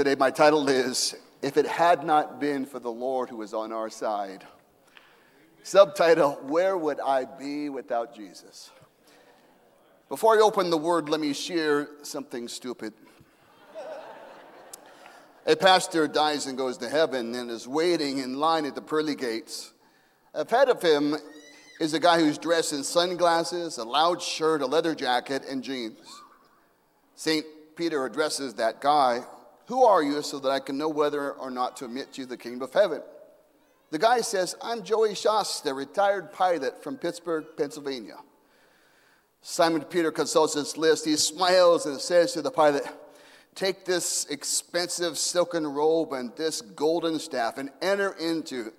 Today, my title is If It Had Not Been for the Lord Who Was on Our Side. Subtitle Where Would I Be Without Jesus? Before I open the word, let me share something stupid. A pastor dies and goes to heaven and is waiting in line at the pearly gates. Ahead of him is a guy who's dressed in sunglasses, a loud shirt, a leather jacket, and jeans. St. Peter addresses that guy Who are you so that I can know whether or not to admit you to the kingdom of heaven? The guy says, I'm Joey Shasta, retired pilot from Pittsburgh, Pennsylvania. Simon Peter consults his list. He smiles and says to the pilot, Take this expensive silken robe and this golden staff and enter into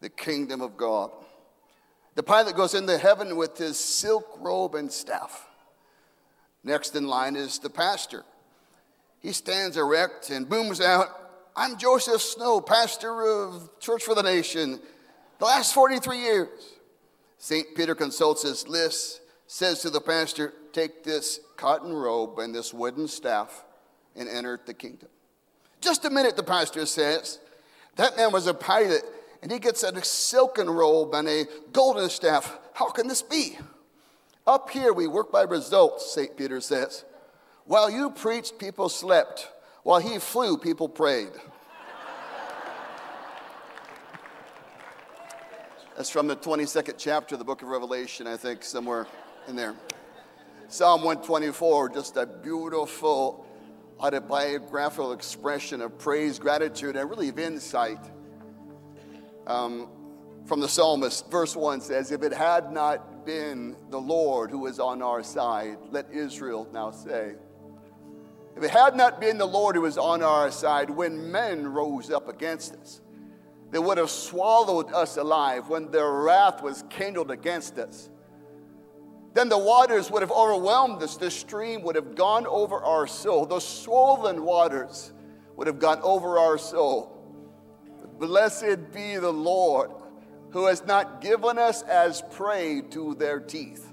the kingdom of God. The pilot goes into heaven with his silk robe and staff. Next in line is the pastor. He stands erect and booms out, I'm Joseph Snow, pastor of Church for the Nations, the last 43 years. St. Peter consults his list, says to the pastor, Take this cotton robe and this wooden staff and enter the kingdom. Just a minute, the pastor says. That man was a pilot and he gets a silken robe and a golden staff. How can this be? Up here, we work by results, St. Peter says. While you preached, people slept. While he flew, people prayed. That's from the 22nd chapter of the book of Revelation, I think, somewhere in there. Psalm 124, just a beautiful autobiographical expression of praise, gratitude, and really of insight um, from the psalmist. Verse 1 says, If it had not been the Lord who was on our side, let Israel now say. If it had not been the Lord who was on our side when men rose up against us, they would have swallowed us alive when their wrath was kindled against us. Then the waters would have overwhelmed us. The stream would have gone over our soul. the swollen waters would have gone over our soul. Blessed be the Lord who has not given us as prey to their teeth.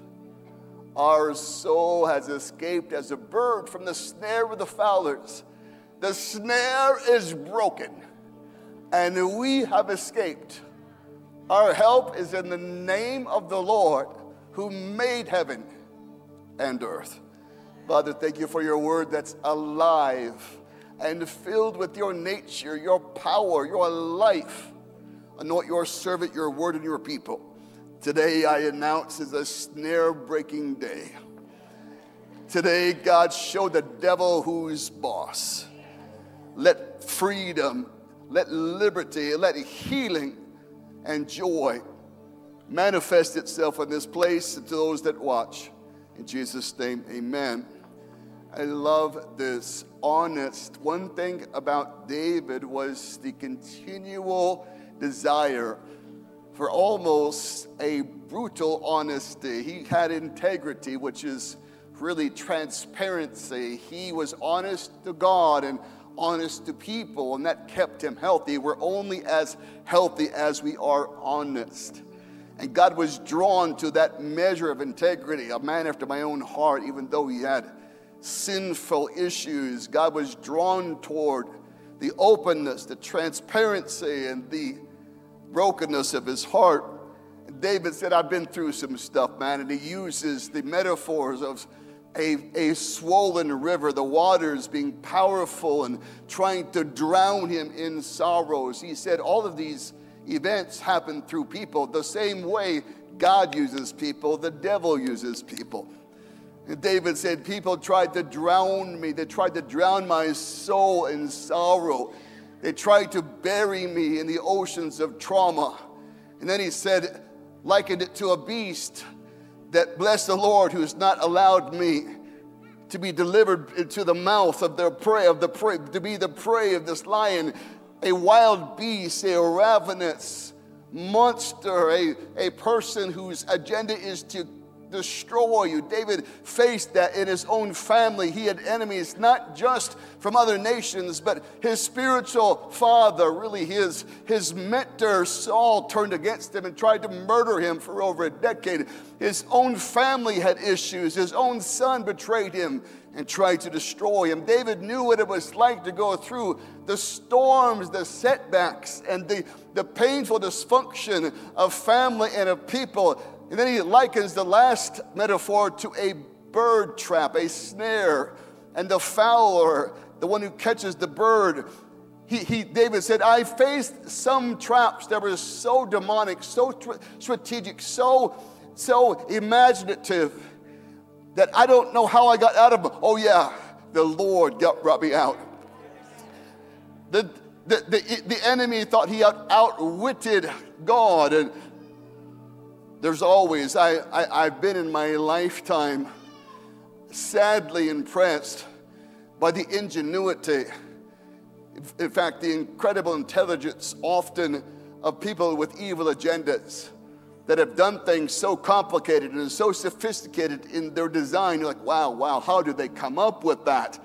Our soul has escaped as a bird from the snare of the fowlers. The snare is broken, and we have escaped. Our help is in the name of the Lord who made heaven and earth. Father, thank you for your word that's alive and filled with your nature, your power, your life. Anoint your servant, your word, and your people. Today I announce is a snare breaking day. Today, God showed the devil who's boss. Let freedom, let liberty, let healing and joy manifest itself in this place and to those that watch. In Jesus' name, amen. I love this honest. One thing about David was the continual desire for almost a brutal honesty. He had integrity, which is really transparency. He was honest to God and honest to people, and that kept him healthy. We're only as healthy as we are honest. And God was drawn to that measure of integrity, a man after my own heart, even though he had sinful issues. God was drawn toward the openness, the transparency, and the brokenness of his heart. David said, I've been through some stuff, man. And he uses the metaphors of a, a swollen river, the waters being powerful and trying to drown him in sorrows. He said, All of these events happen through people. The same way God uses people, the devil uses people. And David said, People tried to drown me. They tried to drown my soul in sorrow. They tried to bury me in the oceans of trauma. And then he said, likened it to a beast that bless the Lord who has not allowed me to be delivered into the mouth of their prey, of the prey, to be the prey of this lion, a wild beast, a ravenous monster, a, a person whose agenda is to destroy you. David faced that in his own family. He had enemies, not just from other nations, but his spiritual father, really his, his mentor, Saul, turned against him and tried to murder him for over a decade. His own family had issues. His own son betrayed him and tried to destroy him. David knew what it was like to go through the storms, the setbacks, and the, the painful dysfunction of family and of people. And then he likens the last metaphor to a bird trap, a snare, and the fowler, the one who catches the bird. He, he, David said, I faced some traps that were so demonic, so strategic, so, so imaginative that I don't know how I got out of them. Oh, yeah, the Lord got, brought me out. The, the, the, the enemy thought he out, outwitted God. And there's always, I, I, I've been in my lifetime sadly impressed by the ingenuity, in fact, the incredible intelligence often of people with evil agendas that have done things so complicated and so sophisticated in their design. You're like, wow, wow, how did they come up with that?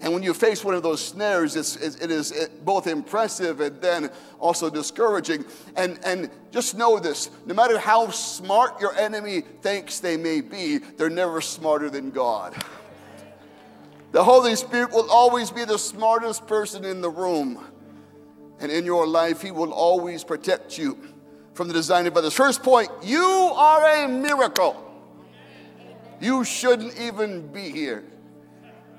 And when you face one of those snares, it's, it is both impressive and then also discouraging. And, and just know this no matter how smart your enemy thinks they may be, they're never smarter than God. The Holy Spirit will always be the smartest person in the room. And in your life, He will always protect you from the design of others. First point, you are a miracle. You shouldn't even be here.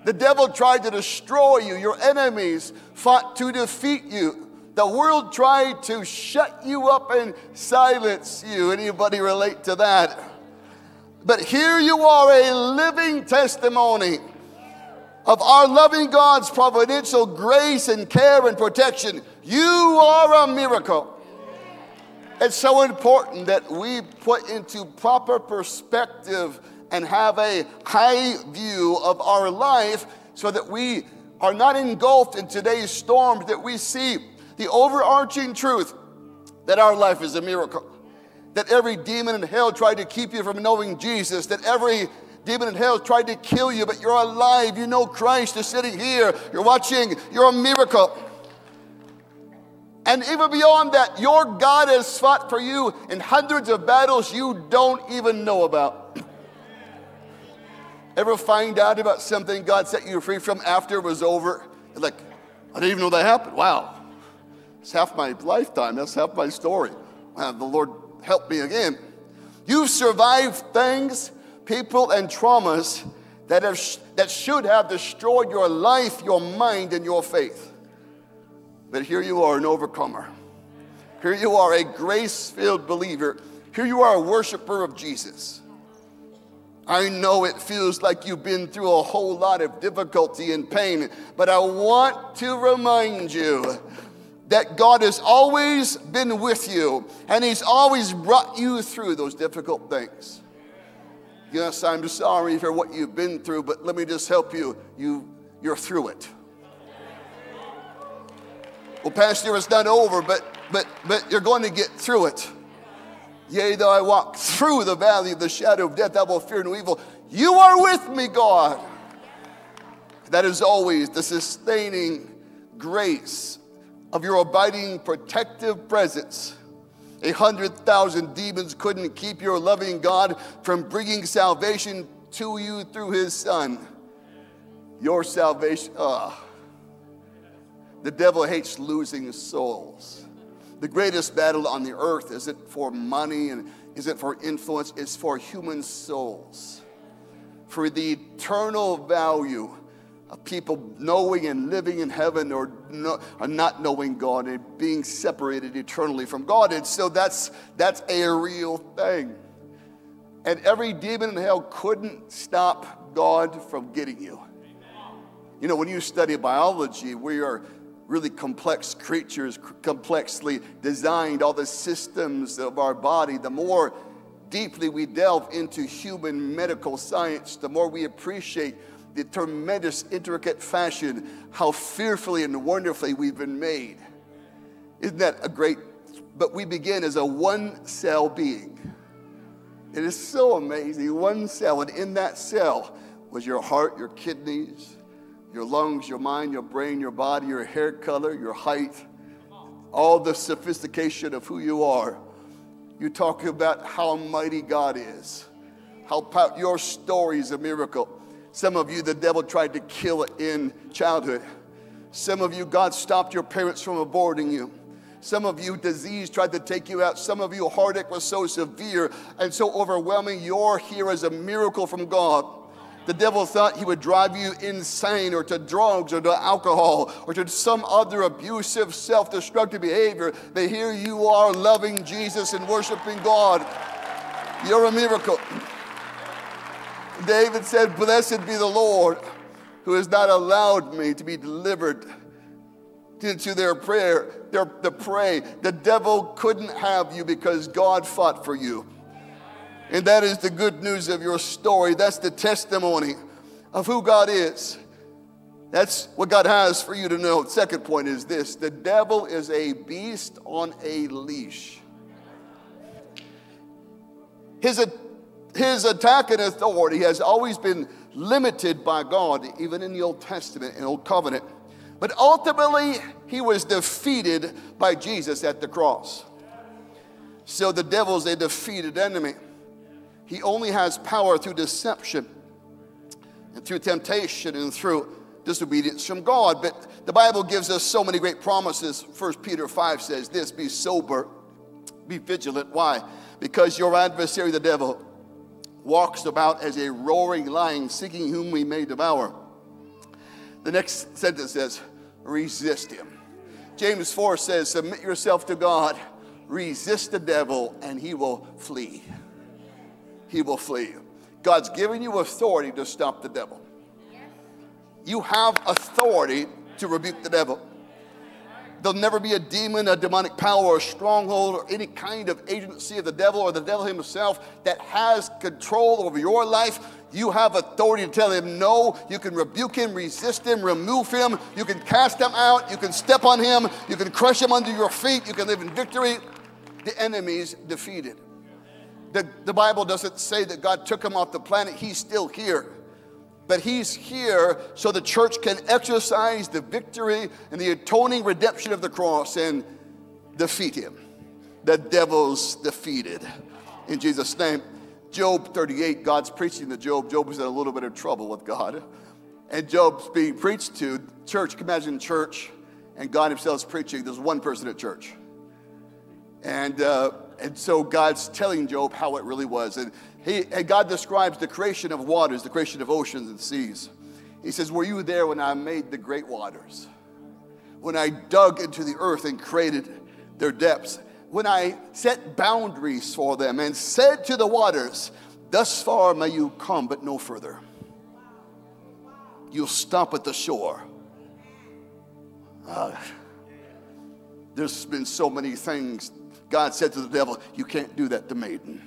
The devil tried to destroy you. Your enemies fought to defeat you. The world tried to shut you up and silence you. Anybody relate to that? But here you are, a living testimony of our loving God's providential grace and care and protection. You are a miracle. It's so important that we put into proper perspective and have a high view of our life so that we are not engulfed in today's storms, that we see the overarching truth that our life is a miracle. That every demon in hell tried to keep you from knowing Jesus, that every demon in hell tried to kill you, but you're alive. You know Christ is sitting here. You're watching. You're a miracle. And even beyond that, your God has fought for you in hundreds of battles you don't even know about. Ever find out about something God set you free from after it was over? Like, I didn't even know that happened. Wow. It's half my lifetime. That's half my story. Wow, the Lord helped me again. You've survived things, people, and traumas that, have, that should have destroyed your life, your mind, and your faith. But here you are, an overcomer. Here you are, a grace filled believer. Here you are, a worshiper of Jesus. I know it feels like you've been through a whole lot of difficulty and pain, but I want to remind you that God has always been with you and He's always brought you through those difficult things. Yes, I'm sorry for what you've been through, but let me just help you. you you're through it. Well, Pastor, it's not over, but but but you're going to get through it. Yea, though I walk through the valley of the shadow of death, I will fear no evil. You are with me, God. That is always the sustaining grace of your abiding protective presence. A hundred thousand demons couldn't keep your loving God from bringing salvation to you through his Son. Your salvation, ah. The devil hates losing souls. The greatest battle on the earth isn't for money and isn't for influence, it's for human souls. For the eternal value of people knowing and living in heaven or, no, or not knowing God and being separated eternally from God. And so that's, that's a real thing. And every demon in hell couldn't stop God from getting you. You know, when you study biology, we are really complex creatures, complexly designed, all the systems of our body, the more deeply we delve into human medical science, the more we appreciate the tremendous, intricate fashion, how fearfully and wonderfully we've been made. Isn't that a great? But we begin as a one cell being. It is so amazing. One cell, and in that cell was your heart, your kidneys, your lungs, your mind, your brain, your body, your hair color, your height, all the sophistication of who you are. You talk about how mighty God is, how your story is a miracle. Some of you, the devil tried to kill in childhood. Some of you, God stopped your parents from aborting you. Some of you, disease tried to take you out. Some of you, heartache was so severe and so overwhelming. You're here as a miracle from God. The devil thought he would drive you insane or to drugs or to alcohol or to some other abusive, self destructive behavior. But here you are loving Jesus and worshiping God. You're a miracle. David said, Blessed be the Lord who has not allowed me to be delivered into their prayer, their the prey. The devil couldn't have you because God fought for you. And that is the good news of your story. That's the testimony of who God is. That's what God has for you to know. Second point is this the devil is a beast on a leash. His, his attack and authority has always been limited by God, even in the Old Testament and Old Covenant. But ultimately, he was defeated by Jesus at the cross. So the devil's a defeated enemy. He only has power through deception and through temptation and through disobedience from God. But the Bible gives us so many great promises. 1 Peter 5 says this be sober, be vigilant. Why? Because your adversary, the devil, walks about as a roaring lion, seeking whom we may devour. The next sentence says, resist him. James 4 says, submit yourself to God, resist the devil, and he will flee he will flee. You. God's given you authority to stop the devil. You have authority to rebuke the devil. There'll never be a demon, a demonic power, or a stronghold, or any kind of agency of the devil or the devil himself that has control over your life. You have authority to tell him no. You can rebuke him, resist him, remove him. You can cast him out. You can step on him. You can crush him under your feet. You can live in victory. The enemy's defeated. The, the Bible doesn't say that God took him off the planet, he's still here. But he's here so the church can exercise the victory and the atoning redemption of the cross and defeat him. The devil's defeated. In Jesus' name. Job 38, God's preaching to Job. Job was in a little bit of trouble with God. And Job's being preached to. Church, imagine church, and God Himself preaching. There's one person at church. And uh, and so God's telling Job how it really was. And, he, and God describes the creation of waters, the creation of oceans and seas. He says, Were you there when I made the great waters? When I dug into the earth and created their depths? When I set boundaries for them and said to the waters, Thus far may you come, but no further. You'll stop at the shore. Uh, there's been so many things God said to the devil, You can't do that to Maiden.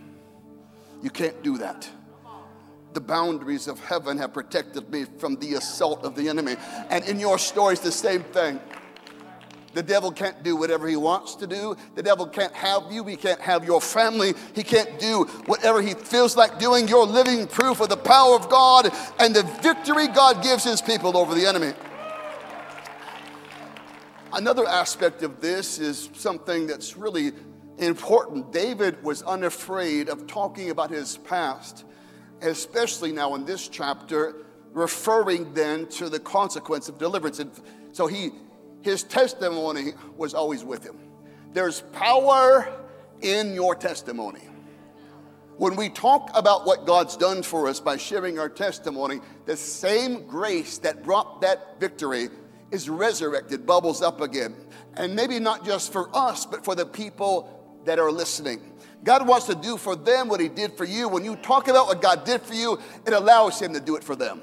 You can't do that. The boundaries of heaven have protected me from the assault of the enemy. And in your story, it's the same thing. The devil can't do whatever he wants to do. The devil can't have you. He can't have your family. He can't do whatever he feels like doing. You're living proof of the power of God and the victory God gives his people over the enemy. Another aspect of this is something that's really important. David was unafraid of talking about his past, especially now in this chapter, referring then to the consequence of deliverance. And so he, his testimony was always with him. There's power in your testimony. When we talk about what God's done for us by sharing our testimony, the same grace that brought that victory is resurrected, bubbles up again. And maybe not just for us, but for the people that are listening. God wants to do for them what He did for you. When you talk about what God did for you, it allows Him to do it for them.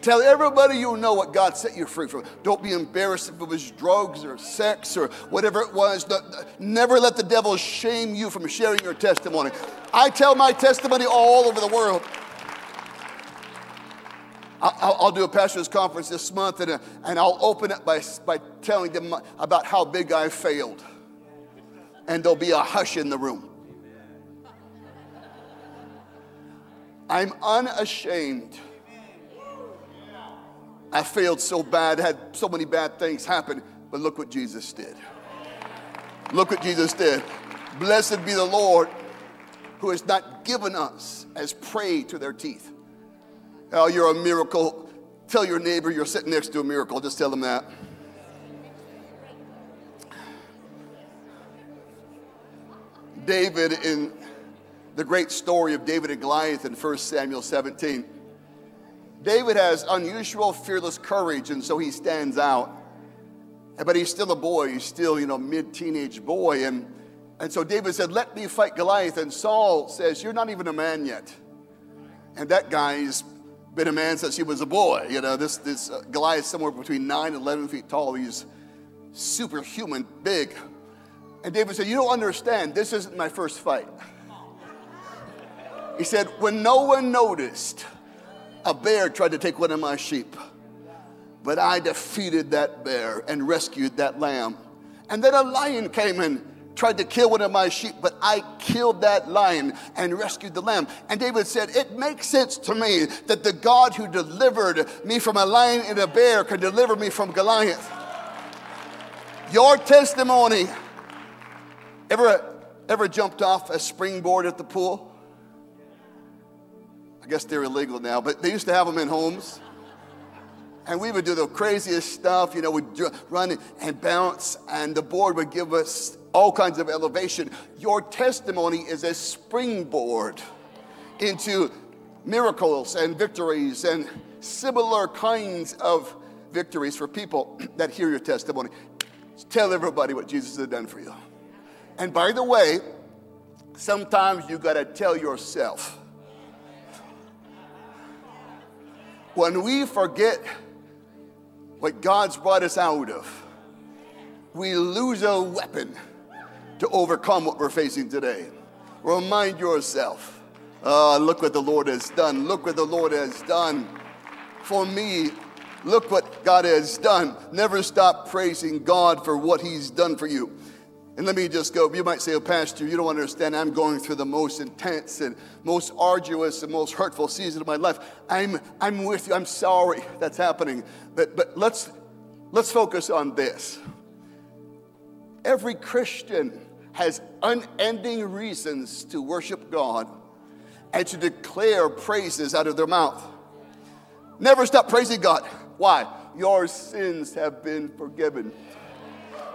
Tell everybody you know what God set you free from. Don't be embarrassed if it was drugs or sex or whatever it was. Never let the devil shame you from sharing your testimony. I tell my testimony all over the world. I'll, do a pastor's conference this month and, uh, and I'll open it by, by telling them about how big I failed and there'll be a hush in the room. I'm unashamed. I failed so bad, had so many bad things happen, but look what Jesus did. Look what Jesus did. Blessed be the Lord who has not given us as prey to their teeth. Oh, you're a miracle. Tell your neighbor you're sitting next to a miracle. Just tell them that. David, in the great story of David and Goliath in 1 Samuel 17, David has unusual, fearless courage, and so he stands out. But he's still a boy. He's still, you know, mid-teenage boy. And, and so David said, let me fight Goliath. And Saul says, you're not even a man yet. And that guy's been a man since he was a boy. You know, this, this uh, Goliath somewhere between 9 and 11 feet tall. He's superhuman big. And David said, you don't understand. This isn't my first fight. He said, when no one noticed, a bear tried to take one of my sheep. But I defeated that bear and rescued that lamb. And then a lion came and tried to kill one of my sheep, but I killed that lion and rescued the lamb. And David said, It makes sense to me that the God who delivered me from a lion and a bear can deliver me from Goliath. Your testimony ever, ever jumped off a springboard at the pool? I guess they're illegal now, but they used to have them in homes. And we would do the craziest stuff, you know, we'd run and bounce, and the board would give us all kinds of elevation. Your testimony is a springboard into miracles and victories and similar kinds of victories for people that hear your testimony. Tell everybody what Jesus has done for you. And by the way, sometimes you got to tell yourself When we forget what God's brought us out of, we lose a weapon to overcome what we're facing today. Remind yourself, oh, look what the Lord has done. Look what the Lord has done for me. Look what God has done. Never stop praising God for what He's done for you. And let me just go. You might say, Oh, Pastor, you don't understand. I'm going through the most intense and most arduous and most hurtful season of my life. I'm, I'm with you. I'm sorry that's happening. But, but let's, let's focus on this. Every Christian has unending reasons to worship God and to declare praises out of their mouth. Never stop praising God. Why? Your sins have been forgiven.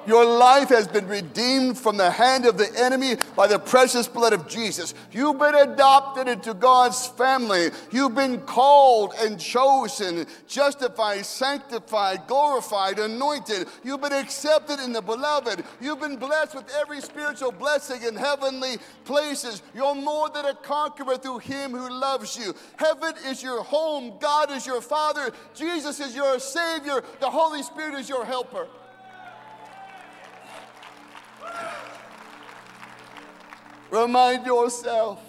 Your life has been redeemed from the hand of the enemy by the precious blood of Jesus. You've been adopted into God's family. You've been called and chosen, justified, sanctified, glorified, anointed. You've been accepted in the beloved. You've been blessed with every spiritual blessing in heavenly places. You're more than a conqueror through him who loves you. Heaven is your home. God is your father. Jesus is your savior. The Holy Spirit is your helper. Remind yourself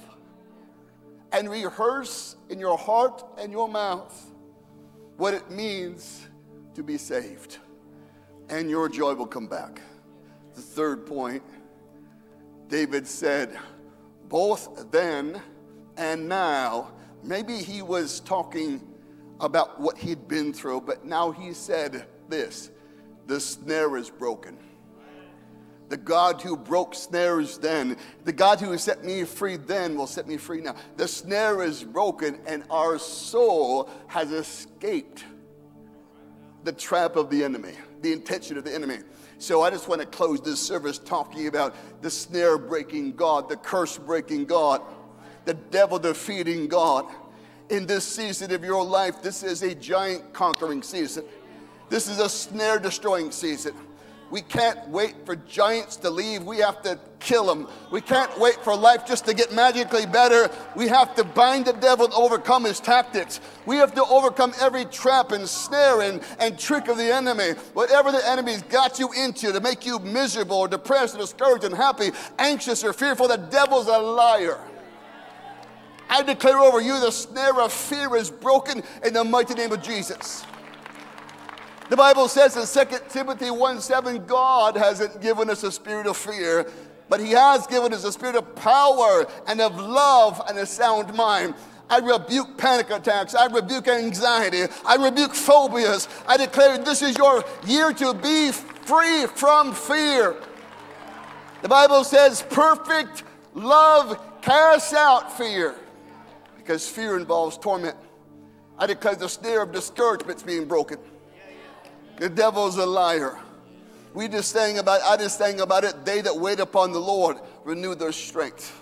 and rehearse in your heart and your mouth what it means to be saved, and your joy will come back. The third point David said, both then and now, maybe he was talking about what he'd been through, but now he said this the snare is broken. The God who broke snares then, the God who set me free then will set me free now. The snare is broken and our soul has escaped the trap of the enemy, the intention of the enemy. So I just want to close this service talking about the snare breaking God, the curse breaking God, the devil defeating God. In this season of your life, this is a giant conquering season. This is a snare destroying season. We can't wait for giants to leave. We have to kill them. We can't wait for life just to get magically better. We have to bind the devil and overcome his tactics. We have to overcome every trap and snare and, and trick of the enemy. Whatever the enemy's got you into to make you miserable or depressed or discouraged and happy, anxious or fearful, the devil's a liar. I declare over you the snare of fear is broken in the mighty name of Jesus. The Bible says in 2 Timothy 1 7, God hasn't given us a spirit of fear, but He has given us a spirit of power and of love and a sound mind. I rebuke panic attacks. I rebuke anxiety. I rebuke phobias. I declare this is your year to be free from fear. The Bible says perfect love casts out fear because fear involves torment. I declare the snare of discouragement is being broken. The devil's a liar. We just sang about, I just sang about it. They that wait upon the Lord renew their strength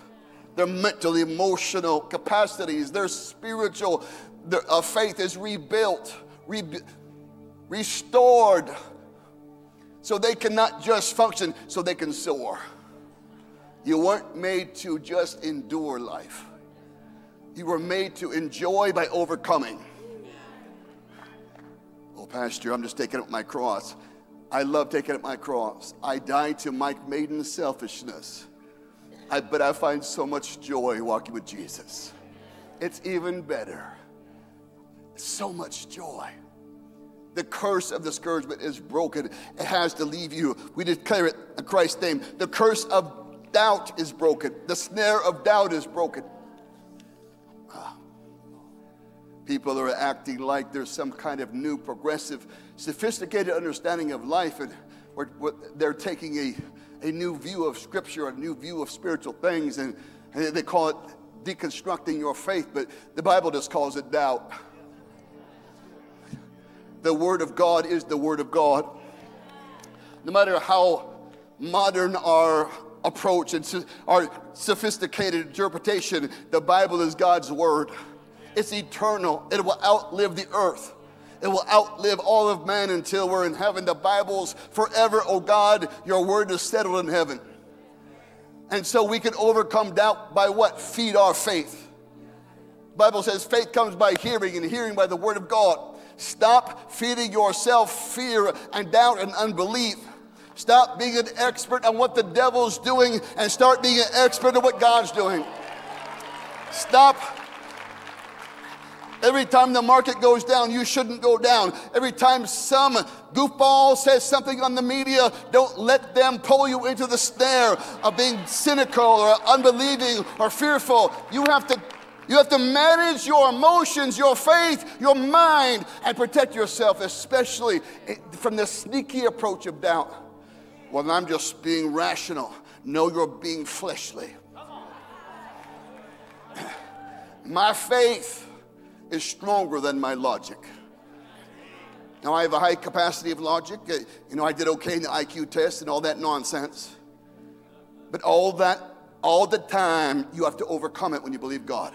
their mental, emotional capacities, their spiritual their, uh, faith is rebuilt, re- restored, so they cannot just function, so they can soar. You weren't made to just endure life. You were made to enjoy by overcoming. Oh, Pastor, I'm just taking up my cross. I love taking up my cross. I die to my Maiden selfishness. I, but I find so much joy walking with Jesus. It's even better. So much joy. The curse of discouragement is broken. It has to leave you. We declare it in Christ's name. The curse of doubt is broken. The snare of doubt is broken. People are acting like there's some kind of new, progressive, sophisticated understanding of life, and they're taking a a new view of Scripture, a new view of spiritual things, and, and they call it deconstructing your faith, but the Bible just calls it doubt. The Word of God is the Word of God. No matter how modern our approach and our sophisticated interpretation, the Bible is God's Word. It's eternal, it will outlive the earth. It will outlive all of man until we're in heaven. The Bible's forever, oh God, your word is settled in heaven. And so we can overcome doubt by what? Feed our faith. Bible says faith comes by hearing and hearing by the word of God. Stop feeding yourself fear and doubt and unbelief. Stop being an expert on what the devil's doing and start being an expert on what God's doing. Stop Every time the market goes down, you shouldn't go down. Every time some goofball says something on the media, don't let them pull you into the snare of being cynical or unbelieving or fearful. You have to you have to manage your emotions, your faith, your mind, and protect yourself, especially from the sneaky approach of doubt. Well, I'm just being rational. No, you're being fleshly. My faith is stronger than my logic. Now, I have a high capacity of logic. Uh, you know, I did okay in the IQ test and all that nonsense. But all that, all the time, you have to overcome it when you believe God.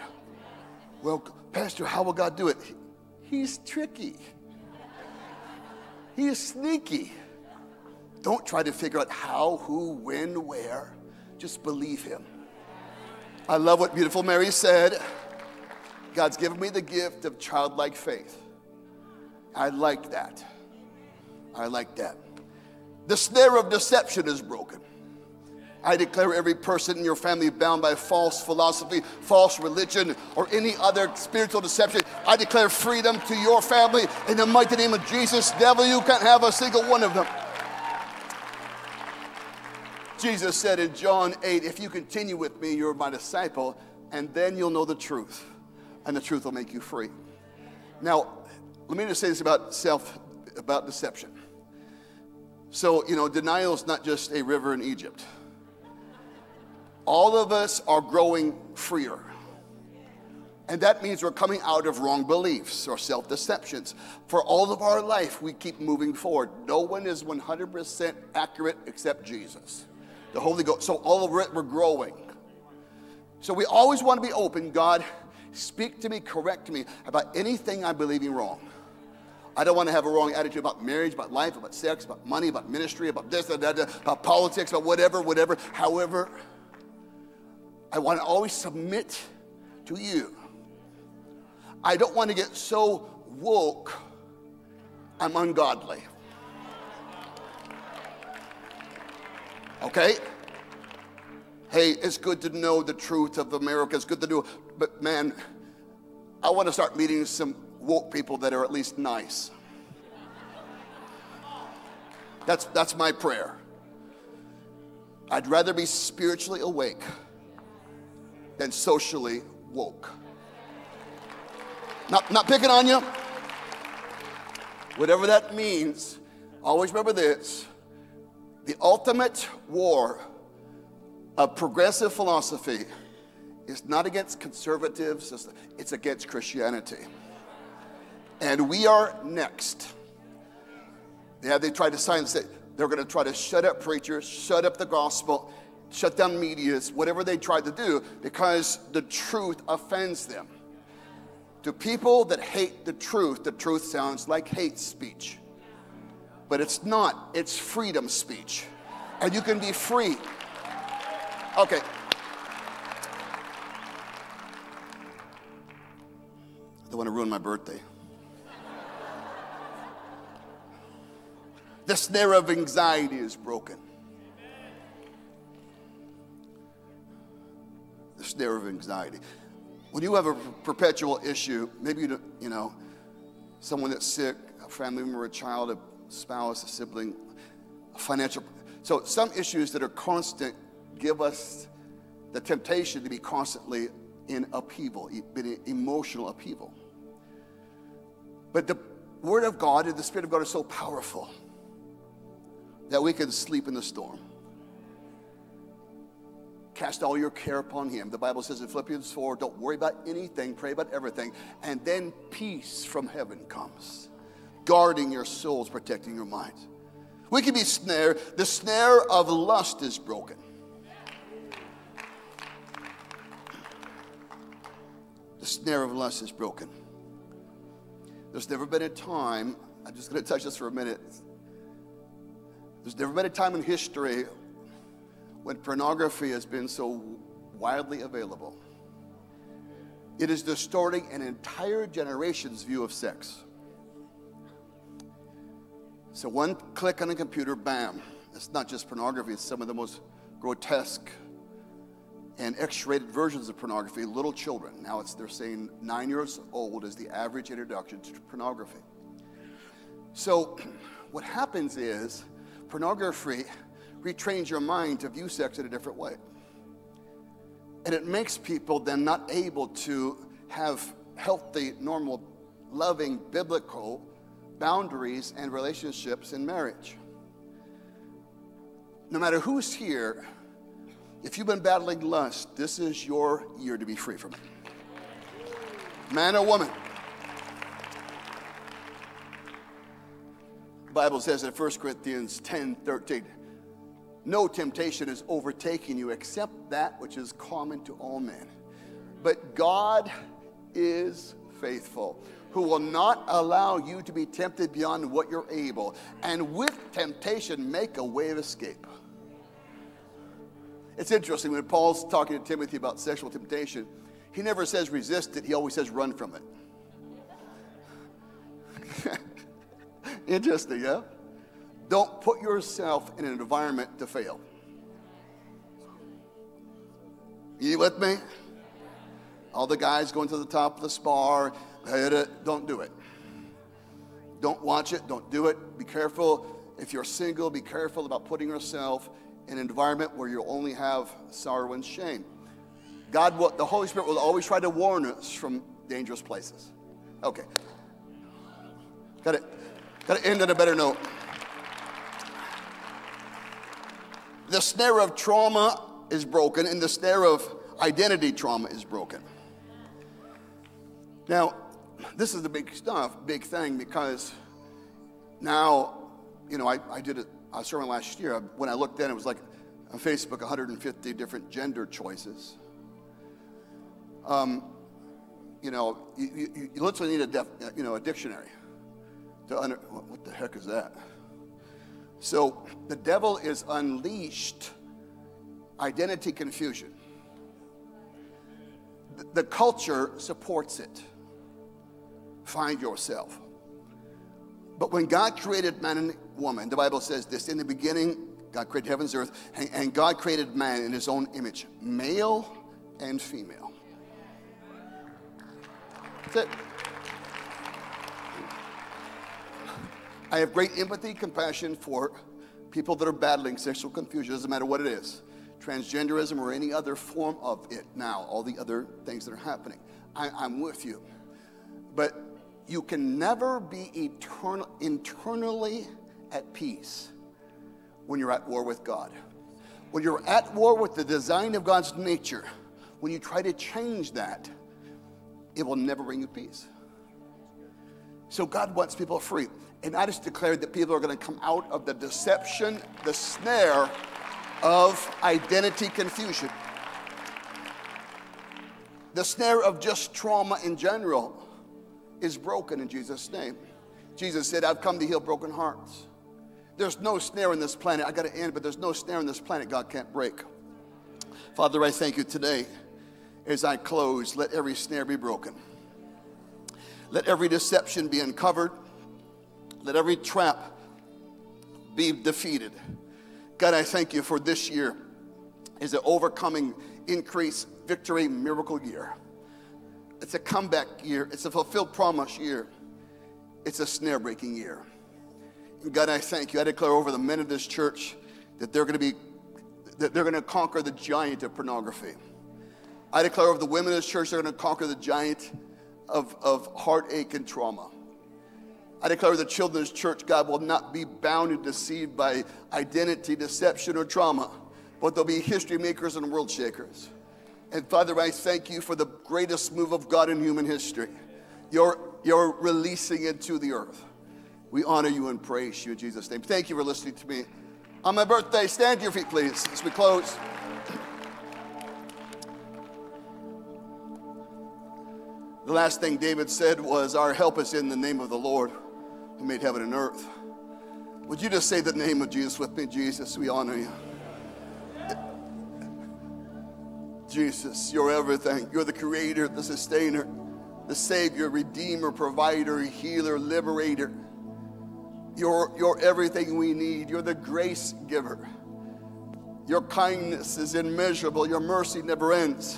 Well, Pastor, how will God do it? He's tricky, He is sneaky. Don't try to figure out how, who, when, where. Just believe Him. I love what beautiful Mary said. God's given me the gift of childlike faith. I like that. I like that. The snare of deception is broken. I declare every person in your family bound by false philosophy, false religion, or any other spiritual deception. I declare freedom to your family in the mighty name of Jesus. Devil, you can't have a single one of them. Jesus said in John 8, If you continue with me, you're my disciple, and then you'll know the truth and the truth will make you free. Now, let me just say this about self, about deception. So, you know, denial is not just a river in Egypt. All of us are growing freer. And that means we're coming out of wrong beliefs or self deceptions. For all of our life, we keep moving forward. No one is 100% accurate except Jesus, the Holy Ghost. So, all of it, we're growing. So, we always want to be open. God, Speak to me, correct me about anything I'm believing wrong. I don't want to have a wrong attitude about marriage, about life, about sex, about money, about ministry, about this, that, that, about politics, about whatever, whatever. However, I want to always submit to you. I don't want to get so woke, I'm ungodly. Okay? Hey, it's good to know the truth of America. It's good to know but man, I want to start meeting some woke people that are at least nice. That's, that's my prayer. I'd rather be spiritually awake than socially woke. Not, not picking on you. Whatever that means, always remember this the ultimate war of progressive philosophy is not against conservatives, it's against Christianity. And we are next. Yeah, they tried to silence it. They're going to try to shut up preachers, shut up the gospel, shut down medias, whatever they tried to do, because the truth offends them. To people that hate the truth, the truth sounds like hate speech. But it's not, it's freedom speech. And you can be free. Okay. Don't want to ruin my birthday. The snare of anxiety is broken. The snare of anxiety. When you have a perpetual issue, maybe you, you know, someone that's sick, a family member, a child, a spouse, a sibling, a financial. So some issues that are constant give us the temptation to be constantly in upheaval, in emotional upheaval. But the Word of God and the Spirit of God are so powerful that we can sleep in the storm. Cast all your care upon him. The Bible says in Philippians 4 don't worry about anything, pray about everything. And then peace from heaven comes, guarding your souls, protecting your minds. We can be snared. The snare of lust is broken. The snare of lust is broken. There's never been a time, I'm just going to touch this for a minute. There's never been a time in history when pornography has been so widely available. It is distorting an entire generation's view of sex. So, one click on a computer, bam. It's not just pornography, it's some of the most grotesque and X-rated versions of pornography, little children. Now it's they're saying nine years old is the average introduction to pornography. So what happens is pornography retrains your mind to view sex in a different way. And it makes people then not able to have healthy, normal, loving, biblical boundaries and relationships in marriage. No matter who's here, if you've been battling lust, this is your year to be free from it. Man or woman. The Bible says in 1 Corinthians 10 13, no temptation is overtaking you except that which is common to all men. But God is faithful, who will not allow you to be tempted beyond what you're able, and with temptation, make a way of escape. It's interesting when Paul's talking to Timothy about sexual temptation, he never says resist it, he always says run from it. interesting, yeah? Don't put yourself in an environment to fail. You with me? All the guys going to the top of the spar, don't do it. Don't watch it, don't do it. Be careful. If you're single, be careful about putting yourself an environment where you only have sorrow and shame. God, will, the Holy Spirit will always try to warn us from dangerous places. Okay. Got it. Got to end on a better note. the snare of trauma is broken and the snare of identity trauma is broken. Now, this is the big stuff, big thing, because now, you know, I, I did a, a sermon last year. When I looked in, it was like on Facebook 150 different gender choices. Um, you know, you, you, you literally need a, def, you know, a dictionary to under, what the heck is that? So the devil is unleashed identity confusion. The culture supports it. Find yourself. But when God created man and woman, the Bible says this in the beginning, God created heavens and earth, and God created man in his own image, male and female. That's it. I have great empathy, compassion for people that are battling sexual confusion, doesn't matter what it is transgenderism or any other form of it now, all the other things that are happening. I, I'm with you. But you can never be eternal, internally at peace when you're at war with God. When you're at war with the design of God's nature, when you try to change that, it will never bring you peace. So God wants people free. And I just declared that people are going to come out of the deception, the snare of identity confusion, the snare of just trauma in general is broken in Jesus' name. Jesus said, I've come to heal broken hearts. There's no snare in this planet. I got to end, but there's no snare in this planet God can't break. Father, I thank you today. As I close, let every snare be broken. Let every deception be uncovered. Let every trap be defeated. God, I thank you for this year is an overcoming, increase, victory, miracle year. It's a comeback year. It's a fulfilled promise year. It's a snare breaking year. God, I thank you. I declare over the men of this church that they're going to be, that they're going to conquer the giant of pornography. I declare over the women of this church, they're going to conquer the giant of, of heartache and trauma. I declare the children's church, God, will not be bound and deceived by identity, deception, or trauma, but they'll be history makers and world shakers. And Father, I thank you for the greatest move of God in human history. You're, you're releasing it to the earth. We honor you and praise you in Jesus' name. Thank you for listening to me. On my birthday, stand to your feet, please, as we close. The last thing David said was, Our help is in the name of the Lord who made heaven and earth. Would you just say the name of Jesus with me? Jesus, we honor you. Jesus, you're everything. You're the creator, the sustainer, the savior, redeemer, provider, healer, liberator. You're, you're everything we need. You're the grace giver. Your kindness is immeasurable. Your mercy never ends.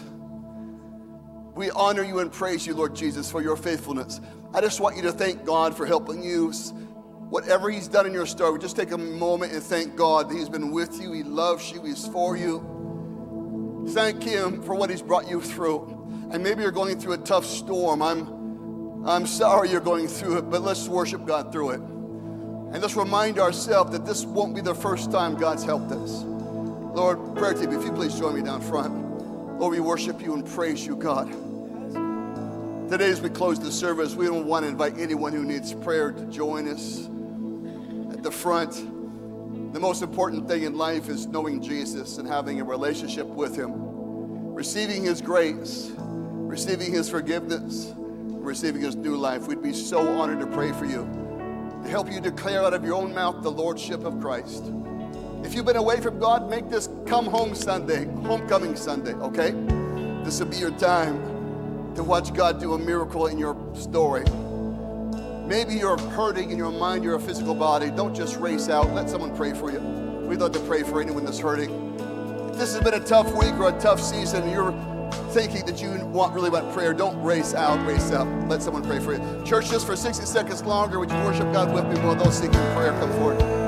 We honor you and praise you, Lord Jesus, for your faithfulness. I just want you to thank God for helping you. Whatever He's done in your story, just take a moment and thank God that He's been with you, He loves you, He's for you. Thank Him for what He's brought you through. And maybe you're going through a tough storm. I'm, I'm sorry you're going through it, but let's worship God through it. And let's remind ourselves that this won't be the first time God's helped us. Lord, prayer team, if you please join me down front. Lord, we worship you and praise you, God. Today, as we close the service, we don't want to invite anyone who needs prayer to join us at the front. The most important thing in life is knowing Jesus and having a relationship with Him, receiving His grace, receiving His forgiveness, receiving His new life. We'd be so honored to pray for you, to help you declare out of your own mouth the Lordship of Christ. If you've been away from God, make this Come Home Sunday, Homecoming Sunday, okay? This will be your time to watch God do a miracle in your story. Maybe you're hurting in your mind, your physical body. Don't just race out. Let someone pray for you. We'd love to pray for anyone that's hurting. If this has been a tough week or a tough season, you're thinking that you want really want prayer, don't race out, race up. Let someone pray for you. Church, just for 60 seconds longer, would you worship God with me while those seeking prayer come forward?